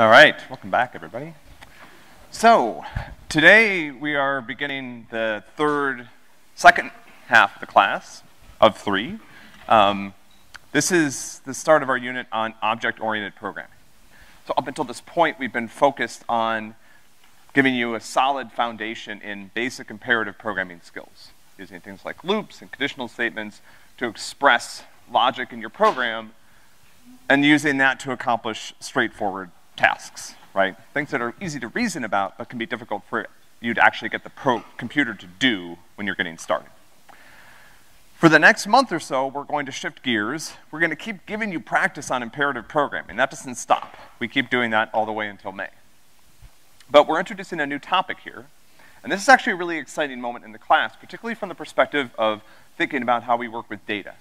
All right, welcome back, everybody. So, today we are beginning the third, second half of the class of three. Um, this is the start of our unit on object-oriented programming. So up until this point, we've been focused on giving you a solid foundation in basic imperative programming skills, using things like loops and conditional statements to express logic in your program, and using that to accomplish straightforward tasks, right? Things that are easy to reason about, but can be difficult for you to actually get the pro computer to do when you're getting started. For the next month or so, we're going to shift gears. We're going to keep giving you practice on imperative programming. That doesn't stop. We keep doing that all the way until May. But we're introducing a new topic here. And this is actually a really exciting moment in the class, particularly from the perspective of thinking about how we work with data.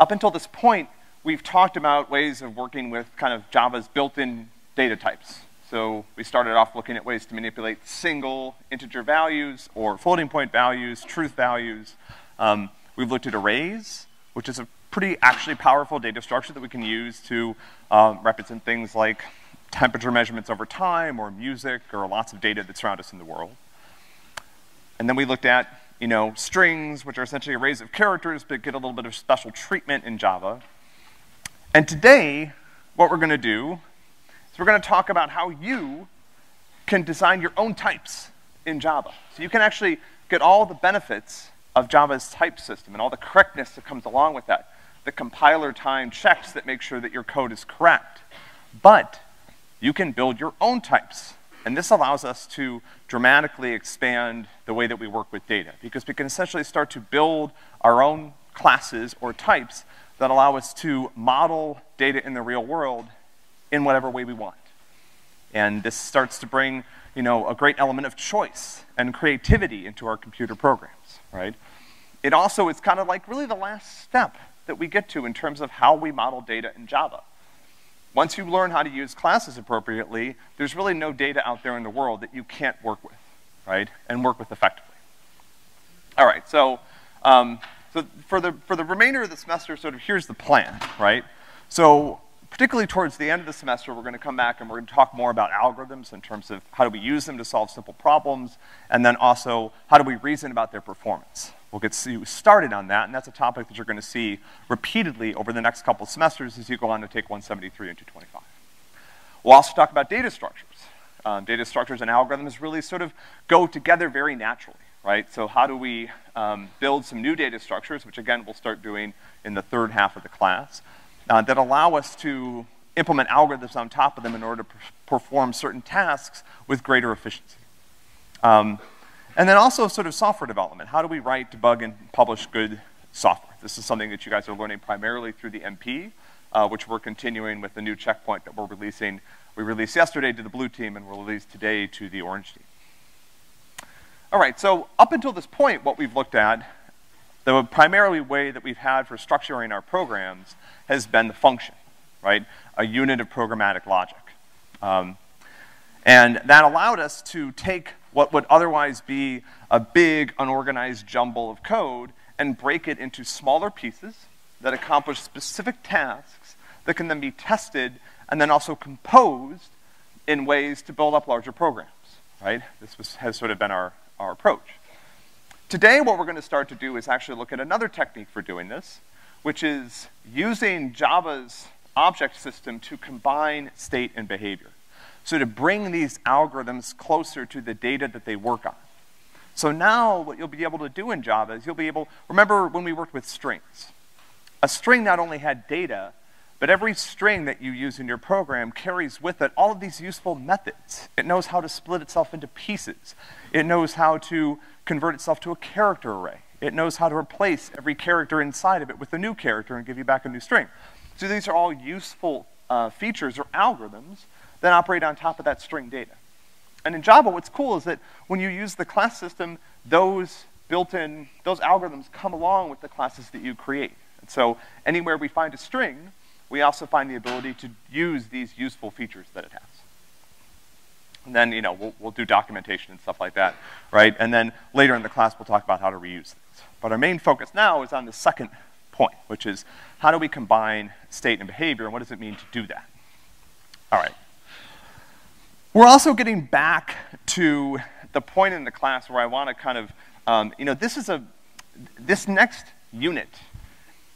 Up until this point, we've talked about ways of working with kind of Java's built-in data types. So we started off looking at ways to manipulate single integer values or floating point values, truth values. Um, We've looked at arrays, which is a pretty actually powerful data structure that we can use to um, represent things like temperature measurements over time or music or lots of data that surround us in the world. And then we looked at, you know, strings, which are essentially arrays of characters but get a little bit of special treatment in Java. And today, what we're gonna do is we're gonna talk about how you can design your own types in Java. So you can actually get all the benefits of Java's type system and all the correctness that comes along with that. The compiler time checks that make sure that your code is correct. But you can build your own types. And this allows us to dramatically expand the way that we work with data because we can essentially start to build our own classes or types that allow us to model data in the real world in whatever way we want. And this starts to bring, you know, a great element of choice and creativity into our computer programs, right? It also is kind of like really the last step that we get to in terms of how we model data in Java. Once you learn how to use classes appropriately, there's really no data out there in the world that you can't work with, right? And work with effectively. All right, so, um, so for, the, for the remainder of the semester, sort of here's the plan, right? So particularly towards the end of the semester, we're gonna come back and we're gonna talk more about algorithms in terms of how do we use them to solve simple problems, and then also how do we reason about their performance. We'll get you started on that, and that's a topic that you're gonna see repeatedly over the next couple semesters as you go on to take 173 and 225. We'll also talk about data structures. Um, data structures and algorithms really sort of go together very naturally, right? So how do we um, build some new data structures, which again we'll start doing in the third half of the class uh, that allow us to implement algorithms on top of them in order to perform certain tasks with greater efficiency. Um, and then also sort of software development. How do we write, debug, and publish good software? This is something that you guys are learning primarily through the MP, uh, which we're continuing with the new checkpoint that we're releasing. We released yesterday to the blue team, and we'll release today to the orange team. All right, so up until this point, what we've looked at, the primarily way that we've had for structuring our programs has been the function, right? A unit of programmatic logic. Um, and that allowed us to take what would otherwise be a big, unorganized jumble of code and break it into smaller pieces that accomplish specific tasks that can then be tested and then also composed in ways to build up larger programs, right? This was, has sort of been our, our approach. Today, what we're going to start to do is actually look at another technique for doing this, which is using Java's object system to combine state and behavior. So to bring these algorithms closer to the data that they work on. So now what you'll be able to do in Java is you'll be able, remember when we worked with strings? A string not only had data, but every string that you use in your program carries with it all of these useful methods. It knows how to split itself into pieces. It knows how to convert itself to a character array. It knows how to replace every character inside of it with a new character and give you back a new string. So these are all useful uh, features or algorithms that operate on top of that string data. And in Java, what's cool is that when you use the class system, those built-in, those algorithms come along with the classes that you create. And so anywhere we find a string, we also find the ability to use these useful features that it has. And then, you know, we'll, we'll do documentation and stuff like that, right? And then later in the class, we'll talk about how to reuse things. But our main focus now is on the second point, which is how do we combine state and behavior, and what does it mean to do that? All right. We're also getting back to the point in the class where I want to kind of, um, you know, this is a, this next unit,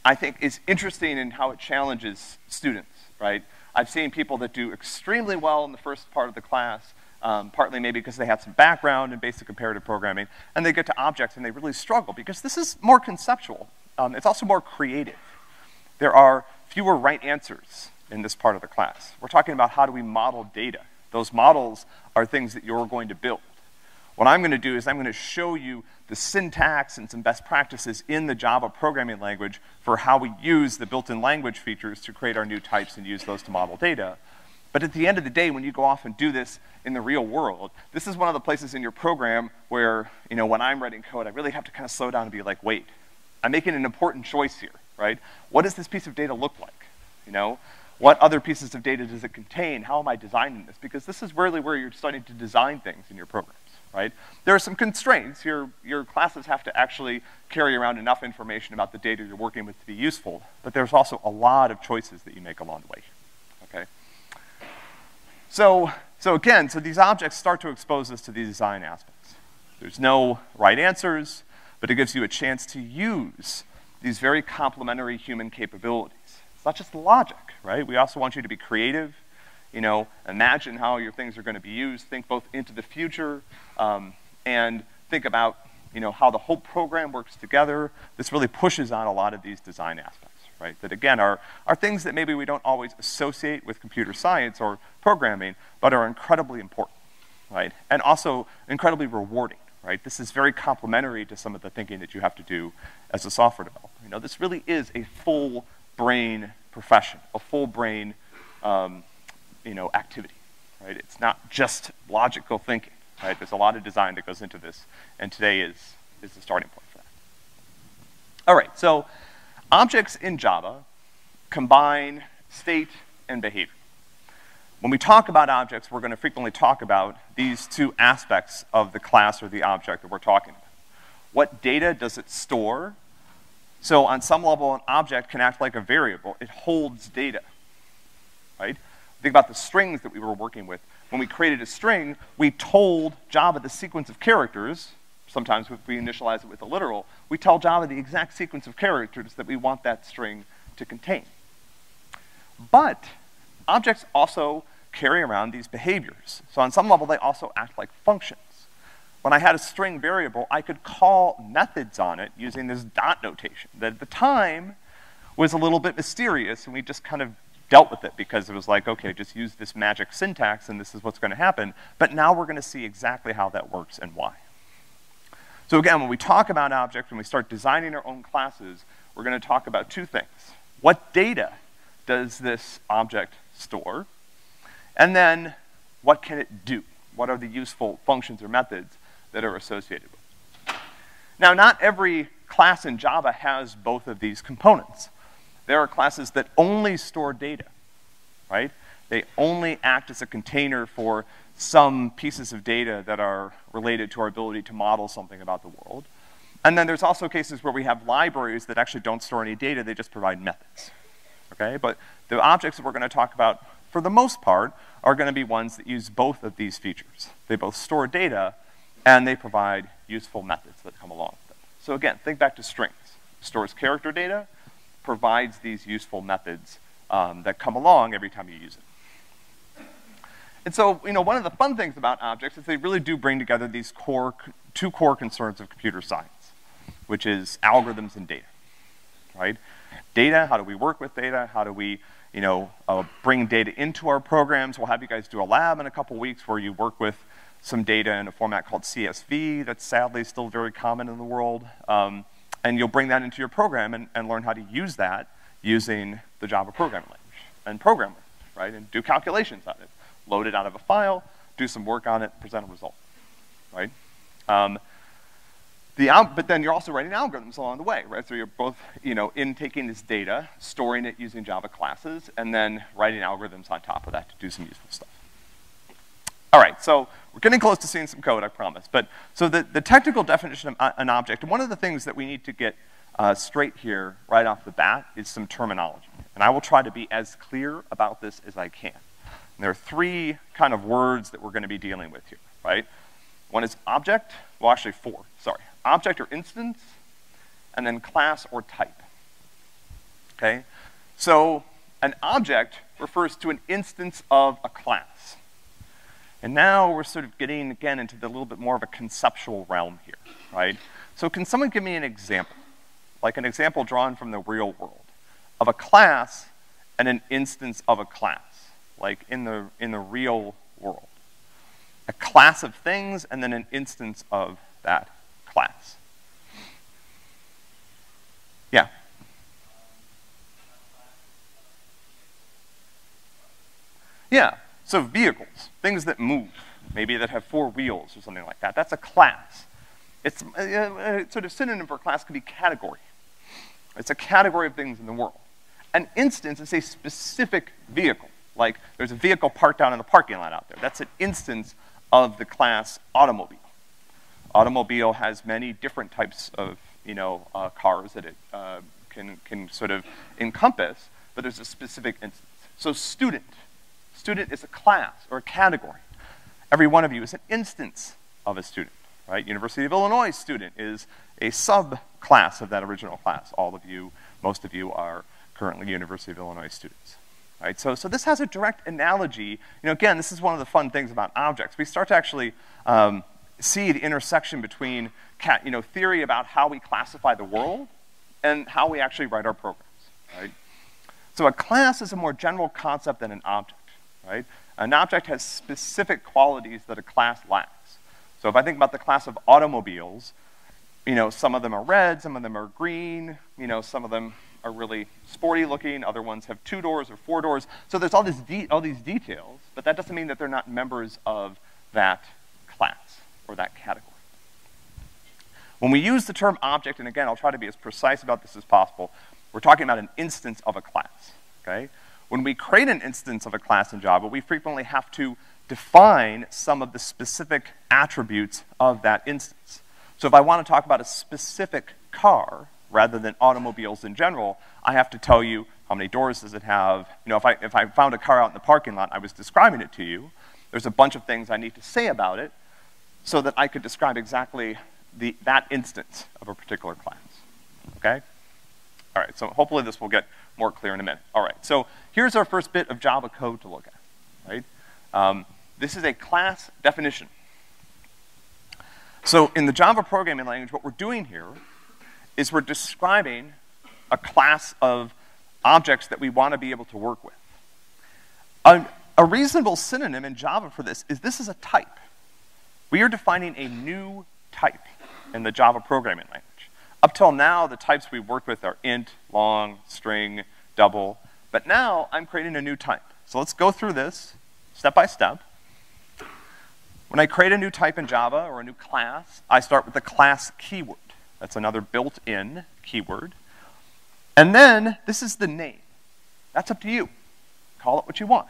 I think, is interesting in how it challenges students, right? I've seen people that do extremely well in the first part of the class, um, partly maybe because they have some background in basic imperative programming, and they get to objects and they really struggle because this is more conceptual. Um, it's also more creative. There are fewer right answers in this part of the class. We're talking about how do we model data. Those models are things that you're going to build. What I'm gonna do is I'm gonna show you the syntax and some best practices in the Java programming language for how we use the built-in language features to create our new types and use those to model data. But at the end of the day, when you go off and do this in the real world, this is one of the places in your program where, you know, when I'm writing code, I really have to kind of slow down and be like, wait, I'm making an important choice here, right? What does this piece of data look like? You know, what other pieces of data does it contain? How am I designing this? Because this is really where you're starting to design things in your programs, right? There are some constraints. Your, your classes have to actually carry around enough information about the data you're working with to be useful, but there's also a lot of choices that you make along the way, okay? So, so again, so these objects start to expose us to these design aspects. There's no right answers, but it gives you a chance to use these very complementary human capabilities. It's not just logic, right? We also want you to be creative, you know, imagine how your things are gonna be used, think both into the future, um, and think about, you know, how the whole program works together. This really pushes on a lot of these design aspects, right? That again are, are things that maybe we don't always associate with computer science or programming, but are incredibly important, right? And also incredibly rewarding right? This is very complementary to some of the thinking that you have to do as a software developer. You know, this really is a full brain profession, a full brain, um, you know, activity, right? It's not just logical thinking, right? There's a lot of design that goes into this, and today is, is the starting point for that. All right, so objects in Java combine state and behavior. When we talk about objects, we're going to frequently talk about these two aspects of the class or the object that we're talking about. What data does it store? So on some level, an object can act like a variable. It holds data, right? Think about the strings that we were working with. When we created a string, we told Java the sequence of characters. Sometimes if we initialize it with a literal, we tell Java the exact sequence of characters that we want that string to contain. But objects also carry around these behaviors. So on some level, they also act like functions. When I had a string variable, I could call methods on it using this dot notation that at the time was a little bit mysterious, and we just kind of dealt with it because it was like, okay, just use this magic syntax and this is what's gonna happen. But now we're gonna see exactly how that works and why. So again, when we talk about objects, when we start designing our own classes, we're gonna talk about two things. What data does this object store? And then, what can it do? What are the useful functions or methods that are associated with it? Now, not every class in Java has both of these components. There are classes that only store data, right? They only act as a container for some pieces of data that are related to our ability to model something about the world. And then there's also cases where we have libraries that actually don't store any data, they just provide methods okay? But the objects that we're gonna talk about, for the most part, are gonna be ones that use both of these features. They both store data, and they provide useful methods that come along with it. So again, think back to strings. Stores character data, provides these useful methods um, that come along every time you use it. And so, you know, one of the fun things about objects is they really do bring together these core, two core concerns of computer science, which is algorithms and data, right? data, how do we work with data, how do we, you know, uh, bring data into our programs. We'll have you guys do a lab in a couple weeks where you work with some data in a format called CSV that's sadly still very common in the world. Um, and you'll bring that into your program and, and learn how to use that using the Java programming language and program it, right? And do calculations on it. Load it out of a file, do some work on it, present a result, right? Um, the but then you're also writing algorithms along the way, right? So you're both, you know, in taking this data, storing it using Java classes, and then writing algorithms on top of that to do some useful stuff. All right, so we're getting close to seeing some code, I promise. But so the, the technical definition of an object, one of the things that we need to get uh, straight here right off the bat is some terminology. And I will try to be as clear about this as I can. And there are three kind of words that we're gonna be dealing with here, right? One is object, well actually four, sorry. Object or instance, and then class or type. Okay? So an object refers to an instance of a class. And now we're sort of getting, again, into the little bit more of a conceptual realm here, right? So can someone give me an example, like an example drawn from the real world, of a class and an instance of a class, like in the, in the real world? A class of things and then an instance of that class. Yeah. Yeah, so vehicles, things that move, maybe that have four wheels or something like that. That's a class. It's a, uh, sort of synonym for class could be category. It's a category of things in the world. An instance is a specific vehicle. Like there's a vehicle parked out in the parking lot out there. That's an instance of the class automobile. Automobile has many different types of you know uh, cars that it uh, can can sort of encompass, but there's a specific instance. So student Student is a class or a category. Every one of you is an instance of a student, right? University of Illinois student is a subclass of that original class. All of you, most of you are currently University of Illinois students. Right? So, so this has a direct analogy. You know, again, this is one of the fun things about objects. We start to actually um, see the intersection between you know, theory about how we classify the world and how we actually write our programs. Right? So a class is a more general concept than an object right? An object has specific qualities that a class lacks. So if I think about the class of automobiles, you know, some of them are red, some of them are green, you know, some of them are really sporty looking, other ones have two doors or four doors. So there's all, this all these details, but that doesn't mean that they're not members of that class or that category. When we use the term object, and again, I'll try to be as precise about this as possible, we're talking about an instance of a class, okay? When we create an instance of a class in Java, we frequently have to define some of the specific attributes of that instance. So if I want to talk about a specific car, rather than automobiles in general, I have to tell you how many doors does it have. You know, if I, if I found a car out in the parking lot, I was describing it to you, there's a bunch of things I need to say about it so that I could describe exactly the, that instance of a particular class, okay? All right, so hopefully this will get more clear in a minute. All right, so here's our first bit of Java code to look at, right? Um, this is a class definition. So in the Java programming language, what we're doing here is we're describing a class of objects that we want to be able to work with. A, a reasonable synonym in Java for this is this is a type. We are defining a new type in the Java programming language. Up till now, the types we worked with are int, long, string, double. But now I'm creating a new type. So let's go through this step by step. When I create a new type in Java or a new class, I start with the class keyword. That's another built-in keyword. And then this is the name. That's up to you. Call it what you want.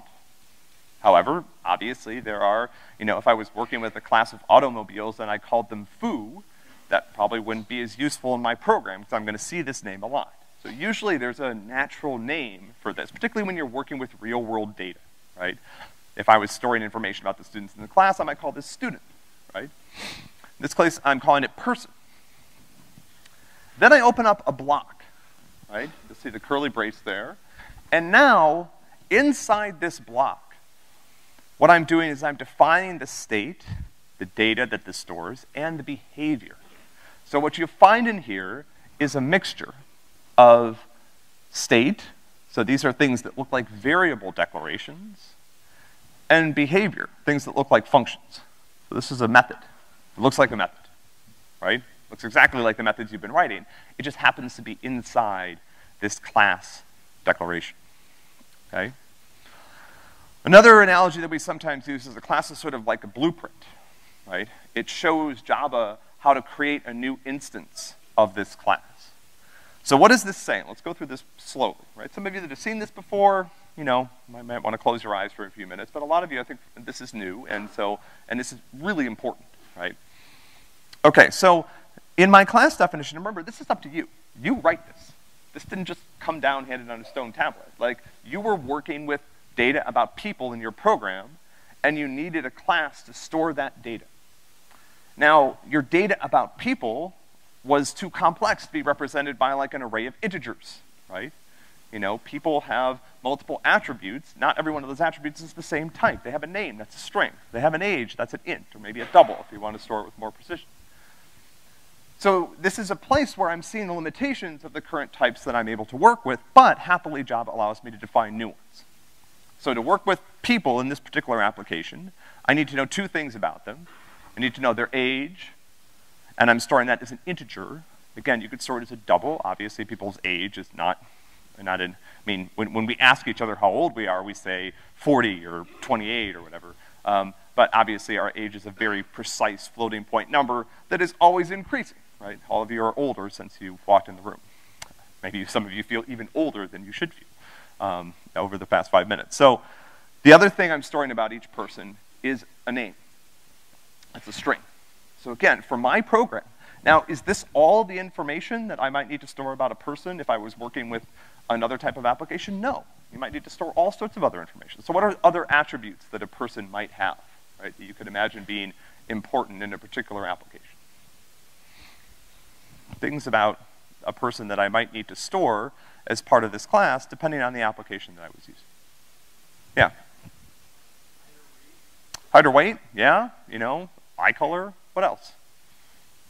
However, obviously there are, you know, if I was working with a class of automobiles and I called them foo, that probably wouldn't be as useful in my program because I'm going to see this name a lot. So usually there's a natural name for this, particularly when you're working with real world data, right? If I was storing information about the students in the class, I might call this student, right? In this case, I'm calling it person. Then I open up a block, right? You'll see the curly brace there. And now, inside this block, what I'm doing is I'm defining the state, the data that this stores, and the behavior. So what you find in here is a mixture of state, so these are things that look like variable declarations, and behavior, things that look like functions. So this is a method. It looks like a method, right? Looks exactly like the methods you've been writing. It just happens to be inside this class declaration, okay? Another analogy that we sometimes use is a class is sort of like a blueprint, right? It shows Java how to create a new instance of this class. So what is this saying? Let's go through this slowly, right? Some of you that have seen this before, you know, might, might want to close your eyes for a few minutes, but a lot of you, I think this is new, and so, and this is really important, right? Okay, so in my class definition, remember, this is up to you. You write this. This didn't just come down handed on a stone tablet. Like, you were working with data about people in your program, and you needed a class to store that data. Now, your data about people was too complex to be represented by like an array of integers, right? You know, people have multiple attributes. Not every one of those attributes is the same type. They have a name, that's a string. They have an age, that's an int, or maybe a double if you want to store it with more precision. So this is a place where I'm seeing the limitations of the current types that I'm able to work with, but happily Java allows me to define new ones. So to work with people in this particular application, I need to know two things about them. I need to know their age, and I'm storing that as an integer. Again, you could store it as a double. Obviously, people's age is not, not in, I mean, when, when we ask each other how old we are, we say 40 or 28 or whatever. Um, but obviously, our age is a very precise floating point number that is always increasing right? All of you are older since you walked in the room. Maybe some of you feel even older than you should feel um, over the past five minutes. So the other thing I'm storing about each person is a name. It's a string. So again, for my program, now is this all the information that I might need to store about a person if I was working with another type of application? No. You might need to store all sorts of other information. So what are other attributes that a person might have, right, that you could imagine being important in a particular application? things about a person that I might need to store as part of this class, depending on the application that I was using. Yeah. Height or weight, yeah, you know, eye color, what else?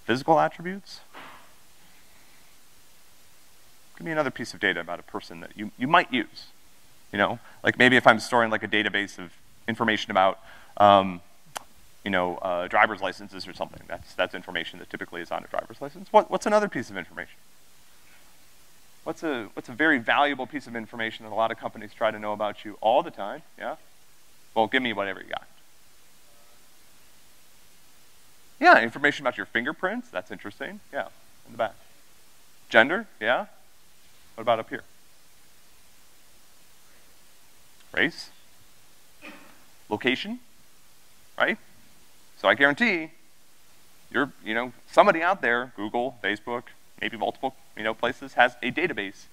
Physical attributes. Give me another piece of data about a person that you, you might use. You know, like maybe if I'm storing like a database of information about um, you know, uh, driver's licenses or something. That's, that's information that typically is on a driver's license. What, what's another piece of information? What's a, what's a very valuable piece of information that a lot of companies try to know about you all the time? Yeah? Well, give me whatever you got. Yeah, information about your fingerprints. That's interesting. Yeah, in the back. Gender. Yeah. What about up here? Race. Location. Right? So I guarantee you're, you know, somebody out there, Google, Facebook, maybe multiple, you know, places, has a database,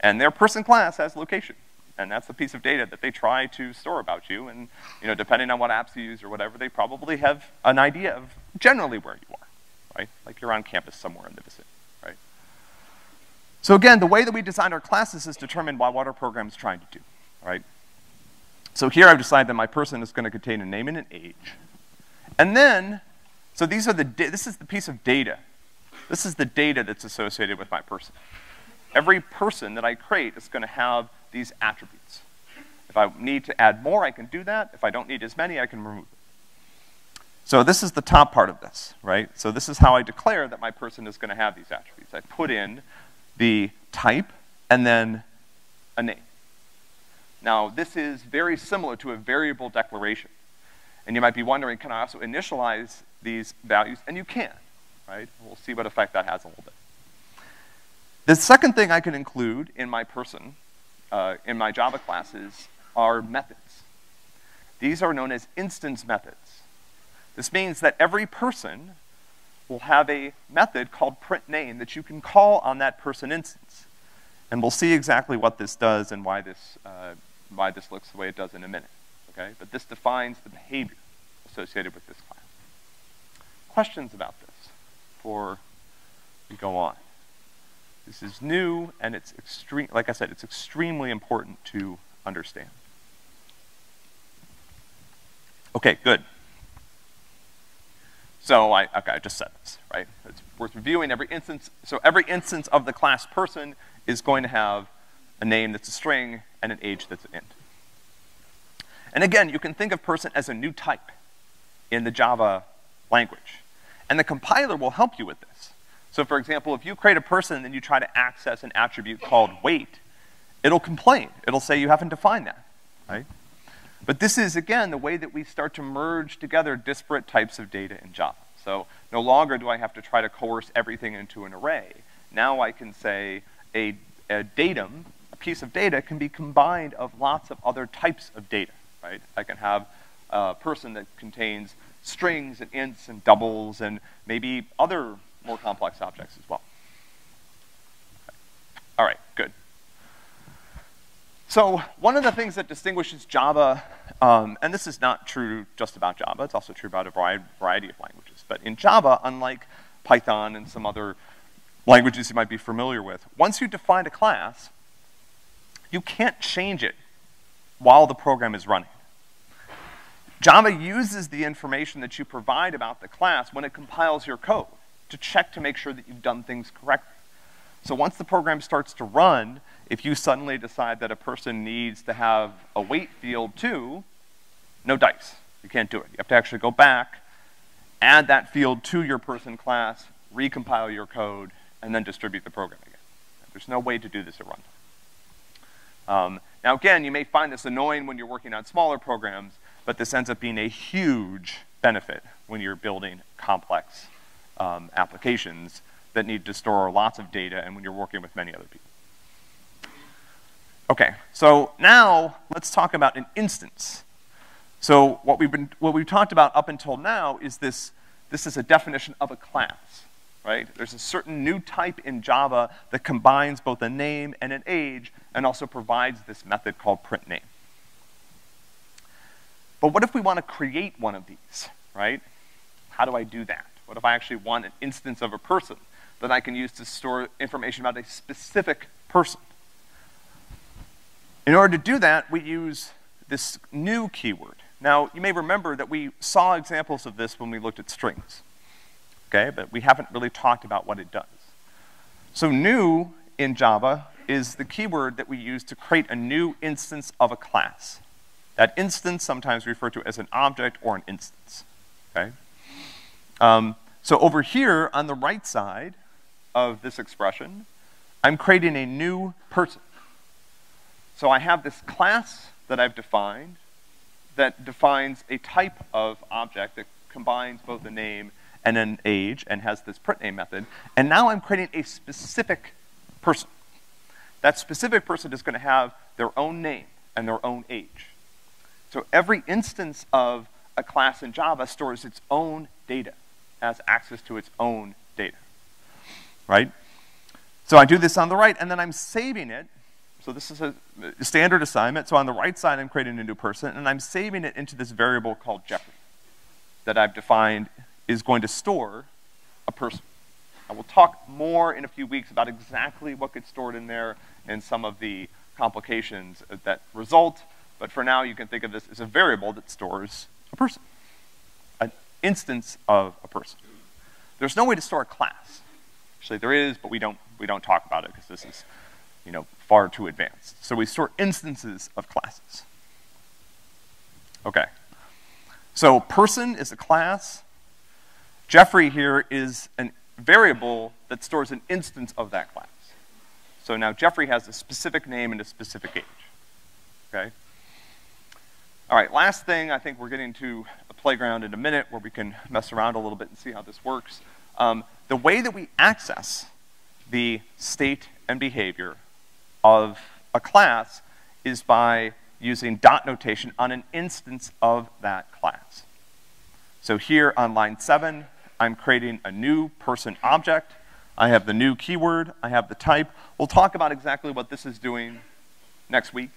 and their person class has location. And that's the piece of data that they try to store about you. And, you know, depending on what apps you use or whatever, they probably have an idea of generally where you are, right? Like you're on campus somewhere in the vicinity, right? So again, the way that we design our classes is determined by what our program is trying to do, right? So here I've decided that my person is going to contain a name and an age. And then, so these are the, this is the piece of data. This is the data that's associated with my person. Every person that I create is gonna have these attributes. If I need to add more, I can do that. If I don't need as many, I can remove it. So this is the top part of this, right? So this is how I declare that my person is gonna have these attributes. I put in the type and then a name. Now, this is very similar to a variable declaration. And you might be wondering, can I also initialize these values? And you can, right? We'll see what effect that has a little bit. The second thing I can include in my person, uh, in my Java classes, are methods. These are known as instance methods. This means that every person will have a method called print name that you can call on that person instance. And we'll see exactly what this does and why this, uh, why this looks the way it does in a minute okay? But this defines the behavior associated with this class. Questions about this before we go on? This is new, and it's extreme, like I said, it's extremely important to understand. Okay, good. So I, okay, I just said this, right? It's worth reviewing every instance. So every instance of the class person is going to have a name that's a string and an age that's an int. And again, you can think of person as a new type in the Java language. And the compiler will help you with this. So for example, if you create a person and you try to access an attribute called weight, it'll complain. It'll say you haven't defined that, right? But this is, again, the way that we start to merge together disparate types of data in Java. So no longer do I have to try to coerce everything into an array. Now I can say a, a datum, a piece of data, can be combined of lots of other types of data right? I can have a person that contains strings and ints and doubles and maybe other more complex objects as well. All right, good. So one of the things that distinguishes Java, um, and this is not true just about Java, it's also true about a variety of languages, but in Java, unlike Python and some other languages you might be familiar with, once you define a class, you can't change it while the program is running. Java uses the information that you provide about the class when it compiles your code to check to make sure that you've done things correctly. So once the program starts to run, if you suddenly decide that a person needs to have a weight field too, no dice. You can't do it. You have to actually go back, add that field to your person class, recompile your code, and then distribute the program again. There's no way to do this at runtime. Um, now again, you may find this annoying when you're working on smaller programs, but this ends up being a huge benefit when you're building complex um, applications that need to store lots of data and when you're working with many other people. Okay, so now let's talk about an instance. So what we've been, what we've talked about up until now is this, this is a definition of a class, right? There's a certain new type in Java that combines both a name and an age and also provides this method called print name. But what if we want to create one of these, right? How do I do that? What if I actually want an instance of a person that I can use to store information about a specific person? In order to do that, we use this new keyword. Now, you may remember that we saw examples of this when we looked at strings, okay? But we haven't really talked about what it does. So new in Java is the keyword that we use to create a new instance of a class. That instance sometimes referred to as an object or an instance, okay? Um, so over here on the right side of this expression, I'm creating a new person. So I have this class that I've defined that defines a type of object that combines both a name and an age and has this print name method. And now I'm creating a specific person. That specific person is going to have their own name and their own age. So every instance of a class in Java stores its own data, has access to its own data, right? So I do this on the right, and then I'm saving it. So this is a standard assignment. So on the right side, I'm creating a new person, and I'm saving it into this variable called Jeffrey that I've defined is going to store a person. I will talk more in a few weeks about exactly what gets stored in there and some of the complications that result but for now, you can think of this as a variable that stores a person, an instance of a person. There's no way to store a class. Actually, there is, but we don't, we don't talk about it because this is, you know, far too advanced. So we store instances of classes. Okay. So person is a class. Jeffrey here is a variable that stores an instance of that class. So now Jeffrey has a specific name and a specific age. Okay? All right, last thing, I think we're getting to a playground in a minute where we can mess around a little bit and see how this works. Um, the way that we access the state and behavior of a class is by using dot notation on an instance of that class. So here on line seven, I'm creating a new person object. I have the new keyword, I have the type. We'll talk about exactly what this is doing next week,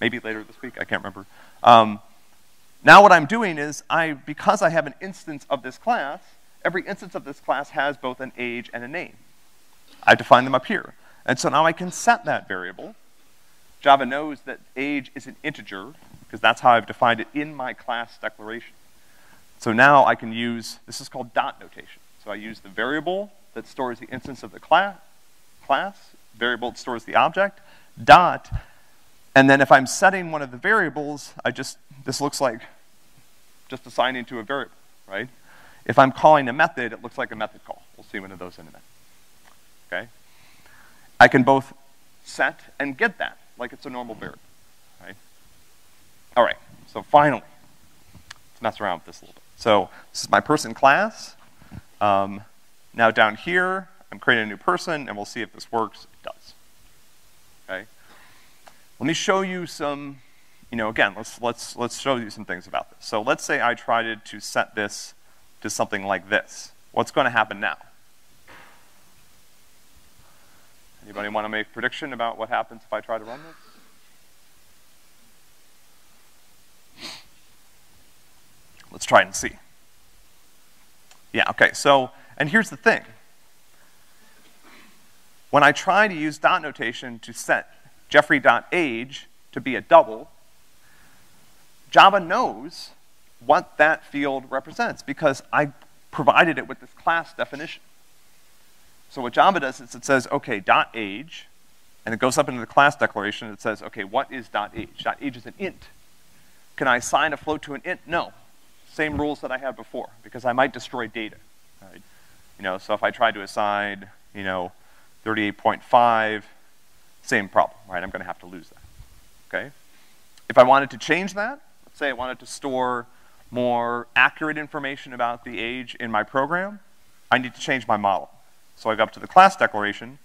maybe later this week, I can't remember. Um, now what I'm doing is, I, because I have an instance of this class, every instance of this class has both an age and a name. I define them up here. And so now I can set that variable. Java knows that age is an integer, because that's how I've defined it in my class declaration. So now I can use, this is called dot notation. So I use the variable that stores the instance of the class, class variable that stores the object, dot, and then if I'm setting one of the variables, I just, this looks like just assigning to a variable, right? If I'm calling a method, it looks like a method call. We'll see one of those in a minute, okay? I can both set and get that, like it's a normal variable, right? All right, so finally, let's mess around with this a little bit. So this is my person class. Um, now down here, I'm creating a new person, and we'll see if this works. It does, okay? Let me show you some, you know, again, let's, let's, let's show you some things about this. So let's say I tried to set this to something like this. What's going to happen now? Anybody want to make a prediction about what happens if I try to run this? Let's try and see. Yeah, okay, so, and here's the thing. When I try to use dot notation to set jeffrey.age to be a double, Java knows what that field represents because I provided it with this class definition. So what Java does is it says, okay, dot age, and it goes up into the class declaration. It says, okay, what is dot age? Dot age is an int. Can I assign a float to an int? No. Same rules that I had before, because I might destroy data. Right? You know, so if I tried to assign, you know, 38.5, same problem, right? I'm going to have to lose that. Okay? If I wanted to change that, let's say I wanted to store more accurate information about the age in my program, I need to change my model. So I go up to the class declaration,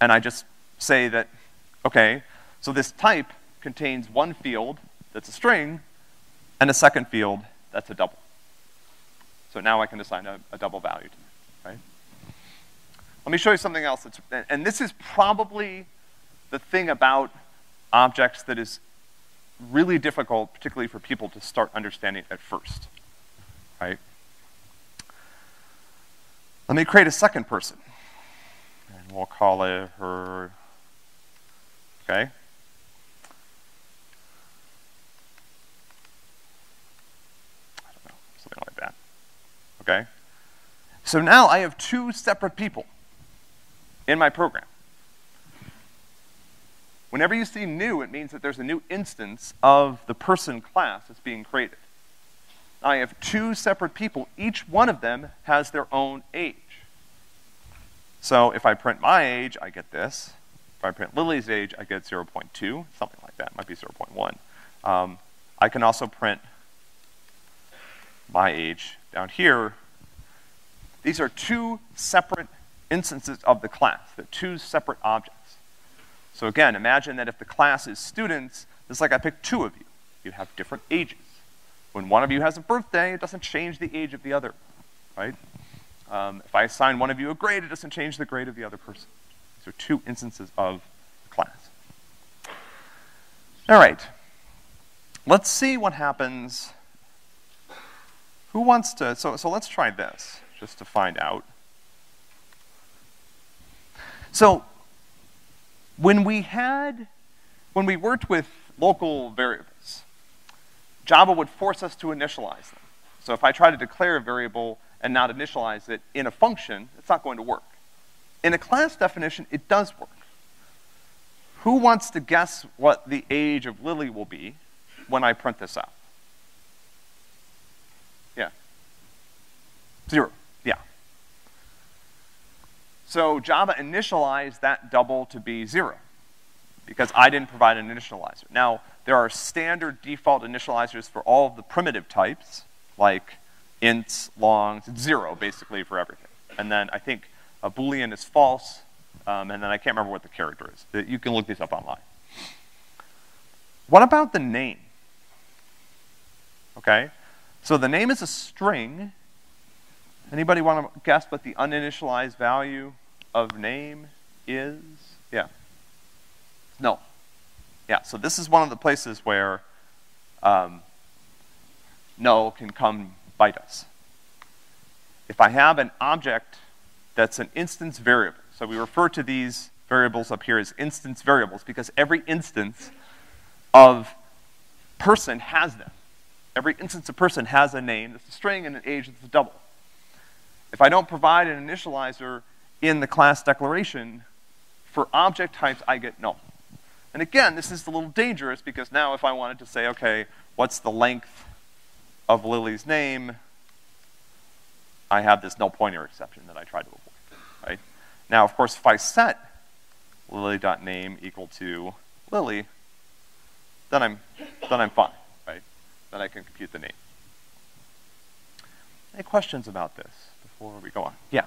and I just say that, okay, so this type contains one field that's a string, and a second field that's a double. So now I can assign a, a double value to it, right? Let me show you something else that's, and this is probably the thing about objects that is really difficult, particularly for people to start understanding at first, right? Let me create a second person. And we'll call it her, okay? I don't know, something like that, okay? So now I have two separate people in my program. Whenever you see new, it means that there's a new instance of the person class that's being created. I have two separate people. Each one of them has their own age. So if I print my age, I get this. If I print Lily's age, I get 0.2, something like that. It might be 0.1. Um, I can also print my age down here. These are two separate instances of the class. They're two separate objects. So again, imagine that if the class is students, it's like I picked two of you. You have different ages. When one of you has a birthday, it doesn't change the age of the other, right? Um, if I assign one of you a grade, it doesn't change the grade of the other person. Are two instances of class. All right. Let's see what happens. Who wants to, so, so let's try this, just to find out. So when we had, when we worked with local variables, Java would force us to initialize them. So if I try to declare a variable and not initialize it in a function, it's not going to work. In a class definition, it does work. Who wants to guess what the age of Lily will be when I print this out? Yeah. Zero. Yeah. So Java initialized that double to be zero because I didn't provide an initializer. Now, there are standard default initializers for all of the primitive types, like ints, longs, zero basically for everything. And then I think a boolean is false, um, and then I can't remember what the character is. You can look these up online. What about the name? Okay, so the name is a string, Anybody want to guess what the uninitialized value of name is? Yeah. Null. Yeah, so this is one of the places where um, null can come bite us. If I have an object that's an instance variable, so we refer to these variables up here as instance variables because every instance of person has them. Every instance of person has a name that's a string and an age that's a double. If I don't provide an initializer in the class declaration, for object types, I get null. And again, this is a little dangerous because now if I wanted to say, okay, what's the length of Lily's name, I have this null pointer exception that I try to avoid, right? Now, of course, if I set lily.name equal to Lily, then I'm, then I'm fine, right? Then I can compute the name. Any questions about this? before we go on? Yeah.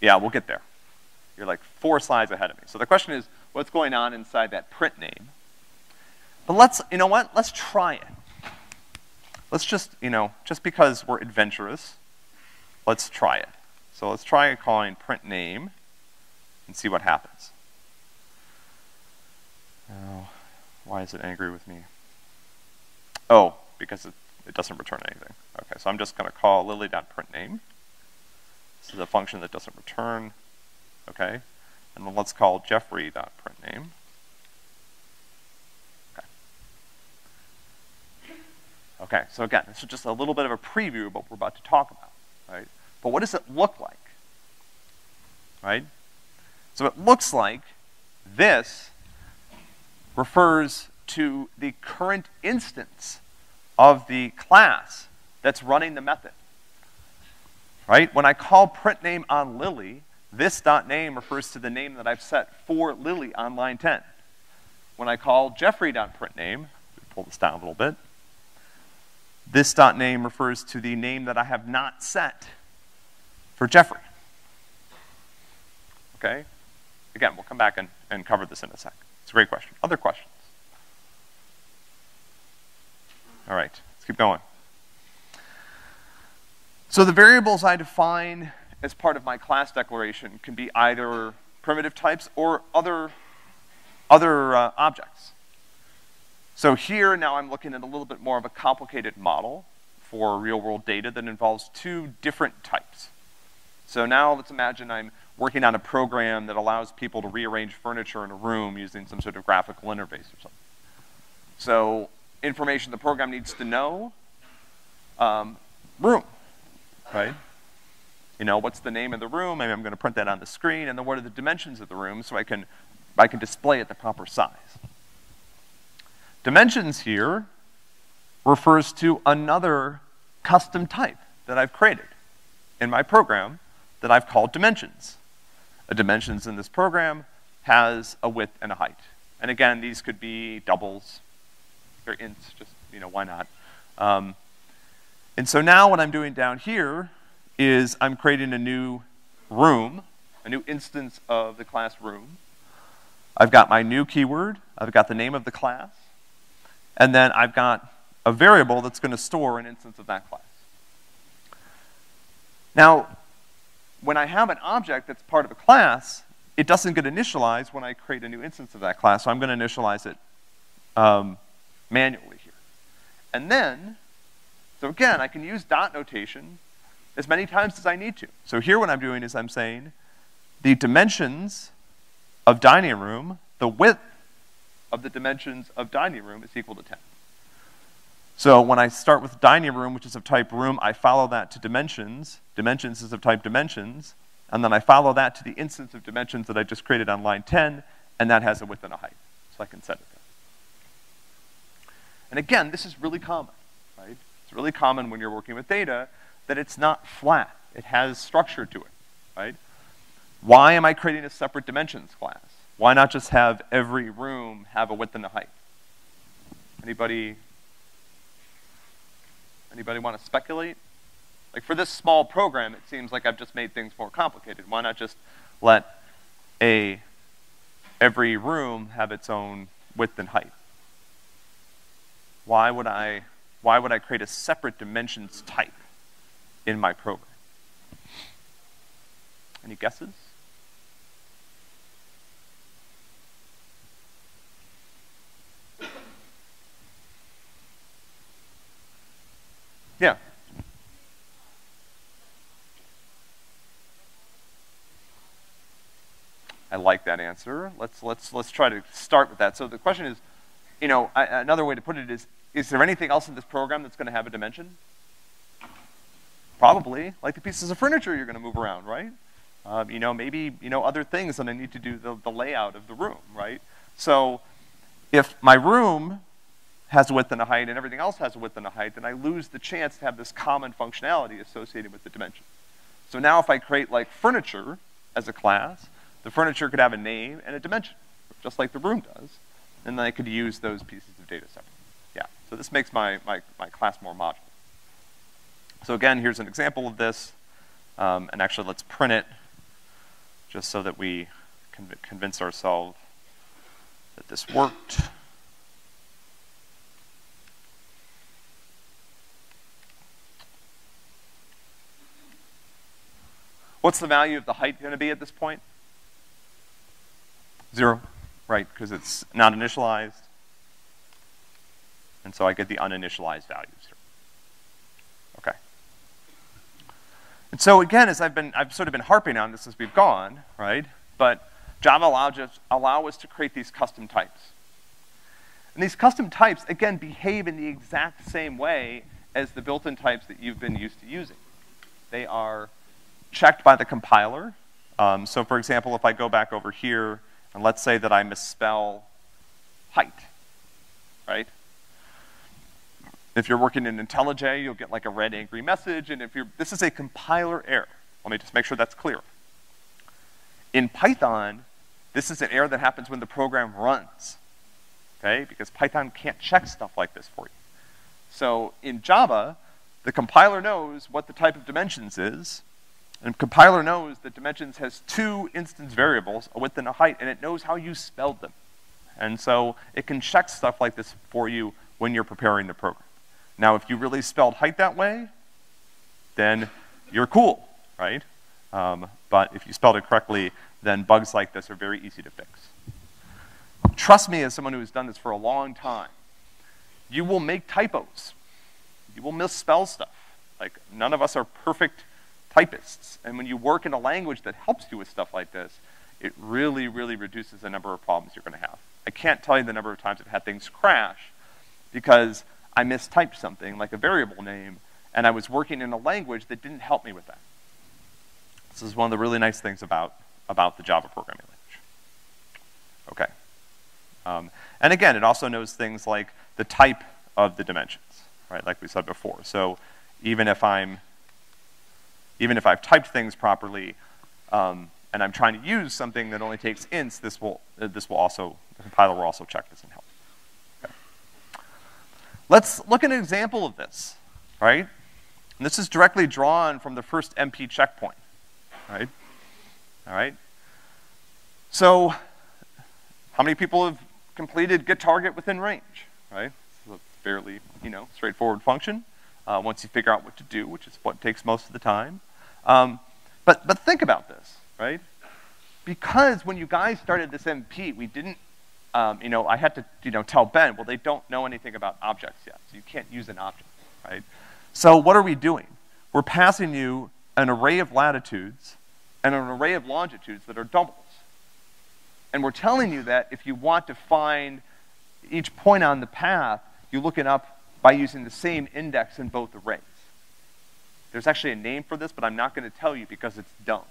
Yeah, we'll get there. You're like four slides ahead of me. So the question is, what's going on inside that print name? But let's, you know what? Let's try it. Let's just, you know, just because we're adventurous, let's try it. So let's try calling print name and see what happens. Now, Why is it angry with me? Oh, because it, it doesn't return anything. Okay, so I'm just going to call lily.printName. This is a function that doesn't return. Okay, and then let's call jeffrey.printName. Okay. Okay, so again, this is just a little bit of a preview of what we're about to talk about, right? But what does it look like? Right? So it looks like this refers to the current instance of the class that's running the method. Right? When I call print name on Lily, this dot name refers to the name that I've set for Lily on line 10. When I call Jeffrey dot print name, pull this down a little bit, this dot name refers to the name that I have not set for Jeffrey. Okay? Again, we'll come back and, and cover this in a sec. It's a great question. Other questions? All right, let's keep going. So the variables I define as part of my class declaration can be either primitive types or other, other uh, objects. So here now I'm looking at a little bit more of a complicated model for real world data that involves two different types. So now let's imagine I'm working on a program that allows people to rearrange furniture in a room using some sort of graphical interface or something. So information the program needs to know, um, room, right? You know, what's the name of the room? Maybe I'm going to print that on the screen, and then what are the dimensions of the room so I can, I can display it the proper size. Dimensions here refers to another custom type that I've created in my program that I've called dimensions. A dimensions in this program has a width and a height. And again, these could be doubles, or ints, just, you know, why not? Um, and so now what I'm doing down here is I'm creating a new room, a new instance of the class room. I've got my new keyword, I've got the name of the class, and then I've got a variable that's going to store an instance of that class. Now, when I have an object that's part of a class, it doesn't get initialized when I create a new instance of that class, so I'm going to initialize it um, manually here. And then, so again, I can use dot notation as many times as I need to. So here what I'm doing is I'm saying the dimensions of dining room, the width of the dimensions of dining room is equal to 10. So when I start with dining room, which is of type room, I follow that to dimensions. Dimensions is of type dimensions. And then I follow that to the instance of dimensions that I just created on line 10, and that has a width and a height. So I can set it there. And again, this is really common? It's really common when you're working with data that it's not flat. It has structure to it, right? Why am I creating a separate dimensions class? Why not just have every room have a width and a height? Anybody, anybody want to speculate? Like for this small program, it seems like I've just made things more complicated. Why not just let a every room have its own width and height? Why would I, why would I create a separate dimensions type in my program? Any guesses? Yeah. I like that answer. Let's let's let's try to start with that. So the question is, you know, I, another way to put it is is there anything else in this program that's going to have a dimension? Probably, like the pieces of furniture you're going to move around, right? Um, you know, maybe, you know, other things that I need to do the, the layout of the room, right? So if my room has a width and a height and everything else has a width and a height, then I lose the chance to have this common functionality associated with the dimension. So now if I create like furniture as a class, the furniture could have a name and a dimension, just like the room does, and then I could use those pieces of data separately. So this makes my, my, my class more modular. So again, here's an example of this. Um, and actually, let's print it just so that we conv convince ourselves that this worked. What's the value of the height going to be at this point? Zero, right, because it's not initialized. And so I get the uninitialized values here. Okay. And so again, as I've been, I've sort of been harping on this as we've gone, right? But Java allows us, allow us to create these custom types. And these custom types, again, behave in the exact same way as the built-in types that you've been used to using. They are checked by the compiler. Um, so for example, if I go back over here, and let's say that I misspell height, right? If you're working in IntelliJ, you'll get like a red angry message, and if you're, this is a compiler error. Let me just make sure that's clear. In Python, this is an error that happens when the program runs, okay? Because Python can't check stuff like this for you. So in Java, the compiler knows what the type of dimensions is, and compiler knows that dimensions has two instance variables, a width and a height, and it knows how you spelled them. And so it can check stuff like this for you when you're preparing the program. Now, if you really spelled height that way, then you're cool, right? Um, but if you spelled it correctly, then bugs like this are very easy to fix. Trust me, as someone who has done this for a long time, you will make typos. You will misspell stuff. Like, none of us are perfect typists. And when you work in a language that helps you with stuff like this, it really, really reduces the number of problems you're gonna have. I can't tell you the number of times I've had things crash because I mistyped something, like a variable name, and I was working in a language that didn't help me with that. This is one of the really nice things about, about the Java programming language. Okay. Um, and again, it also knows things like the type of the dimensions, right, like we said before. So even if I'm, even if I've typed things properly, um, and I'm trying to use something that only takes ints, this will, uh, this will also, the compiler will also check this and help. Let's look at an example of this, right? And this is directly drawn from the first MP checkpoint, right? All right? So, how many people have completed get target within range, right? It's a fairly, you know, straightforward function uh, once you figure out what to do, which is what takes most of the time. Um, but, but think about this, right? Because when you guys started this MP, we didn't, um, you know, I had to, you know, tell Ben, well, they don't know anything about objects yet, so you can't use an object, right? So what are we doing? We're passing you an array of latitudes and an array of longitudes that are doubles. And we're telling you that if you want to find each point on the path, you look it up by using the same index in both arrays. There's actually a name for this, but I'm not going to tell you because it's dumb.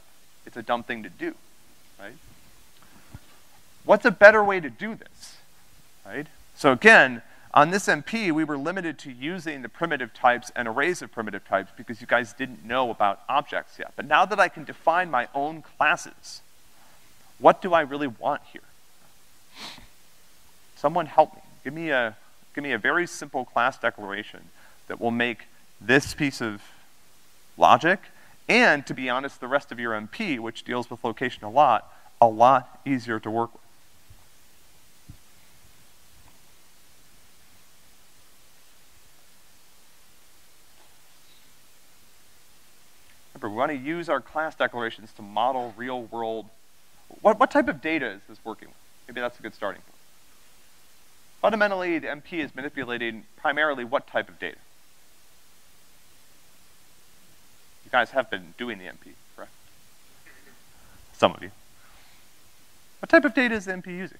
It's a dumb thing to do, right? What's a better way to do this, right? So again, on this MP, we were limited to using the primitive types and arrays of primitive types because you guys didn't know about objects yet. But now that I can define my own classes, what do I really want here? Someone help me. Give me a, give me a very simple class declaration that will make this piece of logic, and to be honest, the rest of your MP, which deals with location a lot, a lot easier to work with. Want to use our class declarations to model real world. What, what type of data is this working with? Maybe that's a good starting point. Fundamentally, the MP is manipulating primarily what type of data? You guys have been doing the MP, correct? Some of you. What type of data is the MP using?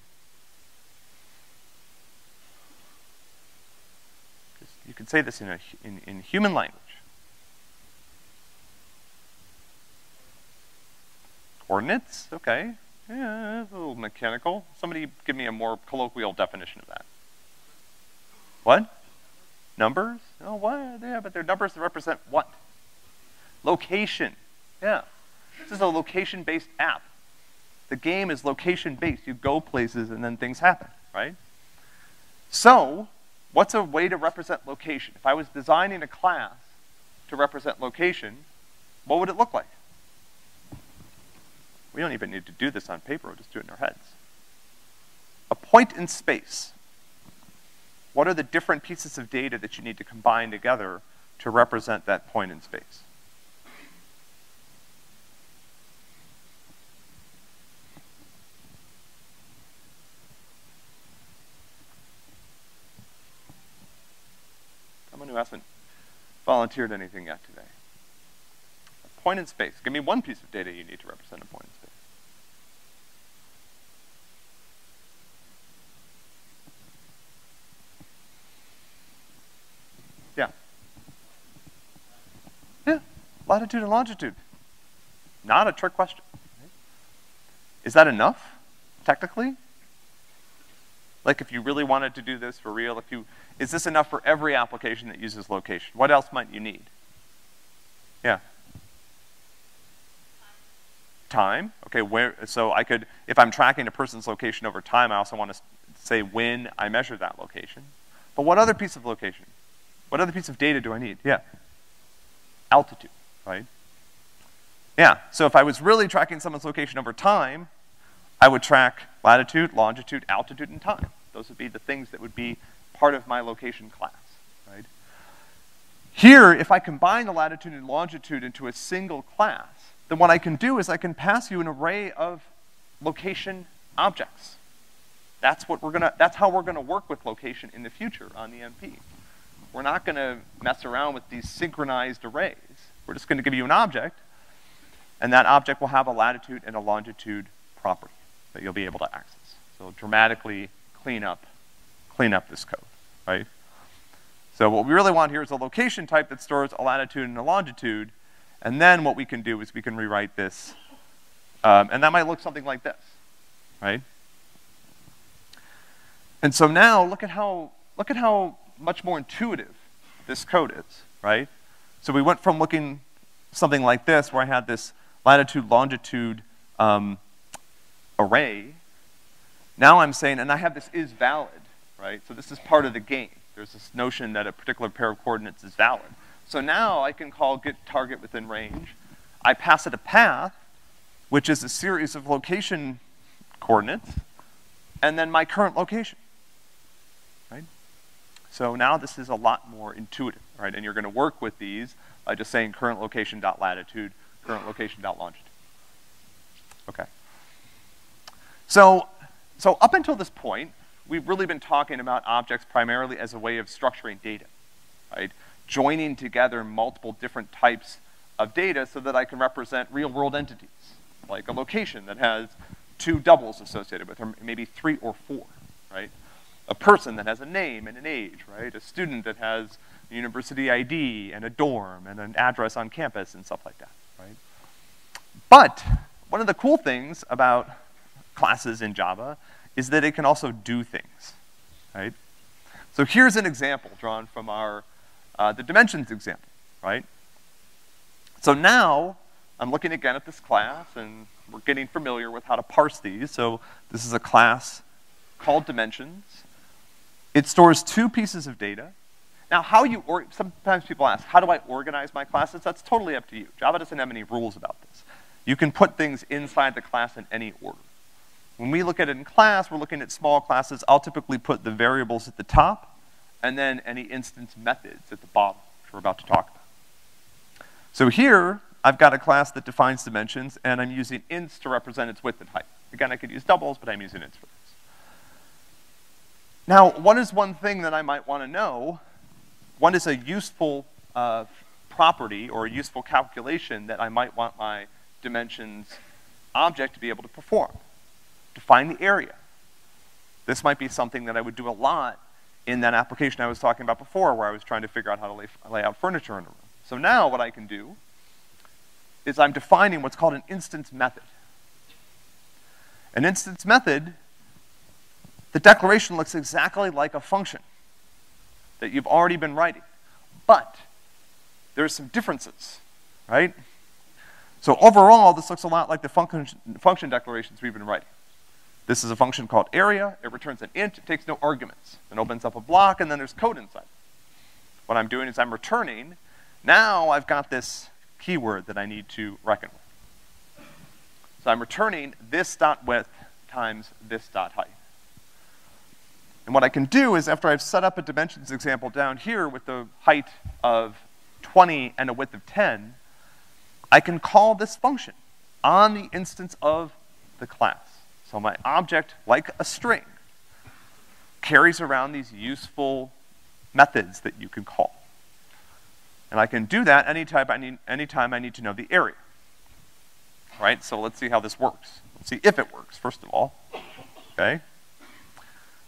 You can say this in, a, in, in human language. Coordinates, okay. Yeah, a little mechanical. Somebody give me a more colloquial definition of that. What? Numbers? Oh, what? Yeah, but they're numbers that represent what? Location. Yeah. This is a location-based app. The game is location-based. You go places and then things happen, right? So, what's a way to represent location? If I was designing a class to represent location, what would it look like? We don't even need to do this on paper, we'll just do it in our heads. A point in space. What are the different pieces of data that you need to combine together to represent that point in space? Someone who hasn't volunteered anything yet today? Point in space. Give me one piece of data you need to represent a point in space. Yeah. Yeah, latitude and longitude. Not a trick question. Is that enough, technically? Like if you really wanted to do this for real, if you, is this enough for every application that uses location? What else might you need? Yeah. Time, okay, where, so I could, if I'm tracking a person's location over time, I also want to say when I measure that location. But what other piece of location? What other piece of data do I need? Yeah. Altitude, right? Yeah, so if I was really tracking someone's location over time, I would track latitude, longitude, altitude, and time. Those would be the things that would be part of my location class, right? Here, if I combine the latitude and longitude into a single class, then what I can do is I can pass you an array of location objects. That's what we're gonna, that's how we're gonna work with location in the future on the MP. We're not gonna mess around with these synchronized arrays. We're just gonna give you an object, and that object will have a latitude and a longitude property that you'll be able to access. So dramatically clean up, clean up this code, right? So what we really want here is a location type that stores a latitude and a longitude, and then what we can do is we can rewrite this, um, and that might look something like this, right? And so now look at how, look at how much more intuitive this code is, right? So we went from looking something like this, where I had this latitude, longitude um, array. Now I'm saying, and I have this is valid, right? So this is part of the game. There's this notion that a particular pair of coordinates is valid. So now I can call get target within range. I pass it a path, which is a series of location coordinates, and then my current location, right? So now this is a lot more intuitive, right? And you're gonna work with these by just saying current location dot latitude, current location dot longitude. Okay. So, so up until this point, we've really been talking about objects primarily as a way of structuring data, right? Joining together multiple different types of data so that I can represent real world entities, like a location that has two doubles associated with, or maybe three or four, right? A person that has a name and an age, right? A student that has a university ID and a dorm and an address on campus and stuff like that, right? But one of the cool things about classes in Java is that it can also do things, right? So here's an example drawn from our, uh, the dimensions example, right? So now, I'm looking again at this class, and we're getting familiar with how to parse these. So this is a class called dimensions. It stores two pieces of data. Now, how you, or sometimes people ask, how do I organize my classes? That's totally up to you. Java doesn't have any rules about this. You can put things inside the class in any order. When we look at it in class, we're looking at small classes. I'll typically put the variables at the top, and then any instance methods at the bottom, which we're about to talk about. So here, I've got a class that defines dimensions, and I'm using ints to represent its width and height. Again, I could use doubles, but I'm using ints for this. Now, what is one thing that I might want to know? What is a useful uh, property or a useful calculation that I might want my dimensions object to be able to perform? define the area. This might be something that I would do a lot in that application I was talking about before where I was trying to figure out how to lay, lay out furniture in a room. So now what I can do is I'm defining what's called an instance method. An instance method, the declaration looks exactly like a function that you've already been writing. But there's some differences, right? So overall, this looks a lot like the function, function declarations we've been writing. This is a function called area. It returns an int. It takes no arguments. It opens up a block, and then there's code inside. What I'm doing is I'm returning. Now I've got this keyword that I need to reckon with. So I'm returning this dot width times this dot height. And what I can do is after I've set up a dimensions example down here with the height of 20 and a width of 10, I can call this function on the instance of the class. So my object, like a string, carries around these useful methods that you can call. And I can do that anytime I need, anytime I need to know the area. Right, so let's see how this works. Let's see if it works, first of all. Okay?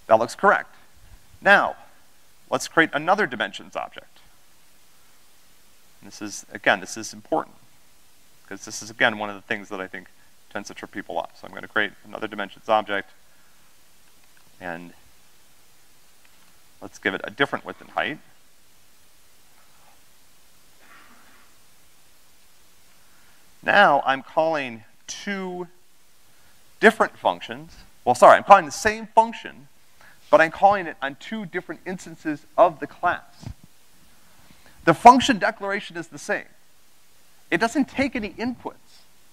That looks correct. Now, let's create another dimensions object. This is, again, this is important. Because this is, again, one of the things that I think tends to trip people up. So I'm going to create another dimensions object. And let's give it a different width and height. Now I'm calling two different functions. Well, sorry, I'm calling the same function, but I'm calling it on two different instances of the class. The function declaration is the same. It doesn't take any inputs,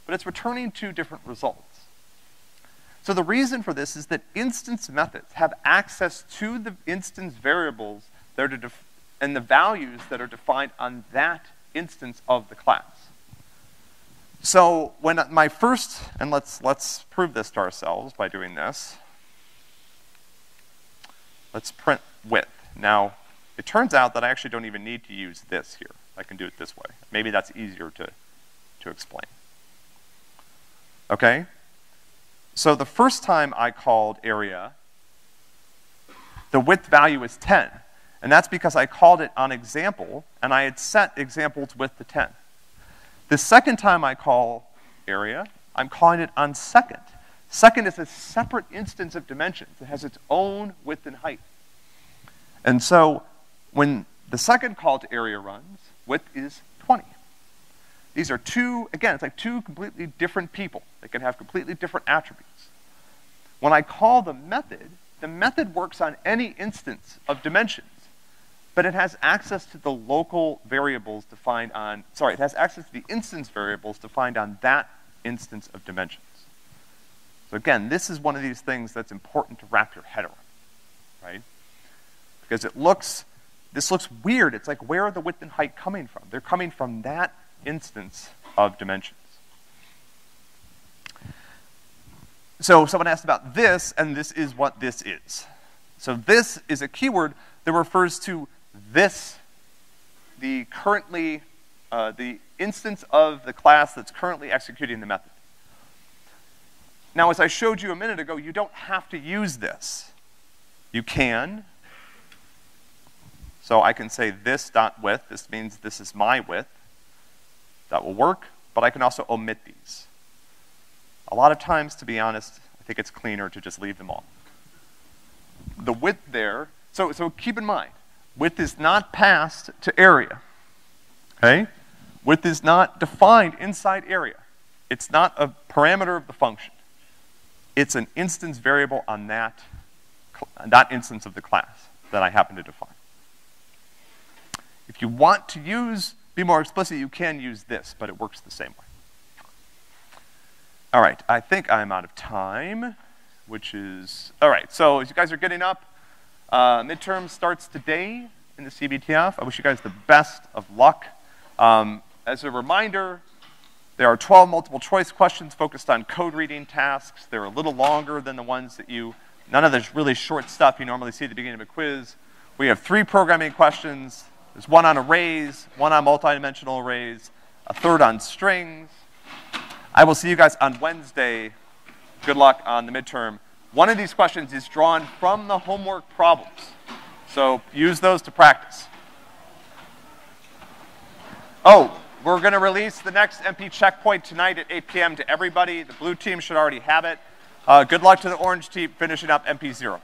but it's returning two different results. So the reason for this is that instance methods have access to the instance variables that are and the values that are defined on that instance of the class. So when my first, and let's, let's prove this to ourselves by doing this. Let's print width. Now, it turns out that I actually don't even need to use this here. I can do it this way. Maybe that's easier to, to explain. Okay? So the first time I called area, the width value is 10. And that's because I called it on example, and I had set examples width to 10. The second time I call area, I'm calling it on second. Second is a separate instance of dimensions. It has its own width and height. And so when the second call to area runs, width is 20. These are two, again, it's like two completely different people. They can have completely different attributes. When I call the method, the method works on any instance of dimensions but it has access to the local variables defined on, sorry, it has access to the instance variables defined on that instance of dimensions. So again, this is one of these things that's important to wrap your head around, right? Because it looks, this looks weird. It's like, where are the width and height coming from? They're coming from that instance of dimensions. So someone asked about this, and this is what this is. So this is a keyword that refers to this, the currently, uh, the instance of the class that's currently executing the method. Now, as I showed you a minute ago, you don't have to use this. You can. So I can say this dot width. This means this is my width. That will work, but I can also omit these. A lot of times, to be honest, I think it's cleaner to just leave them all. The width there, so, so keep in mind, Width is not passed to area. Okay? Width is not defined inside area. It's not a parameter of the function. It's an instance variable on that, that instance of the class that I happen to define. If you want to use, be more explicit, you can use this, but it works the same way. All right, I think I'm out of time, which is, all right, so as you guys are getting up, uh, midterm starts today in the CBTF. I wish you guys the best of luck. Um, as a reminder, there are 12 multiple choice questions focused on code reading tasks. They're a little longer than the ones that you, none of this really short stuff you normally see at the beginning of a quiz. We have three programming questions. There's one on arrays, one on multidimensional arrays, a third on strings. I will see you guys on Wednesday. Good luck on the midterm. One of these questions is drawn from the homework problems. So use those to practice. Oh, we're going to release the next MP checkpoint tonight at 8 p.m. to everybody. The blue team should already have it. Uh, good luck to the orange team finishing up MP0.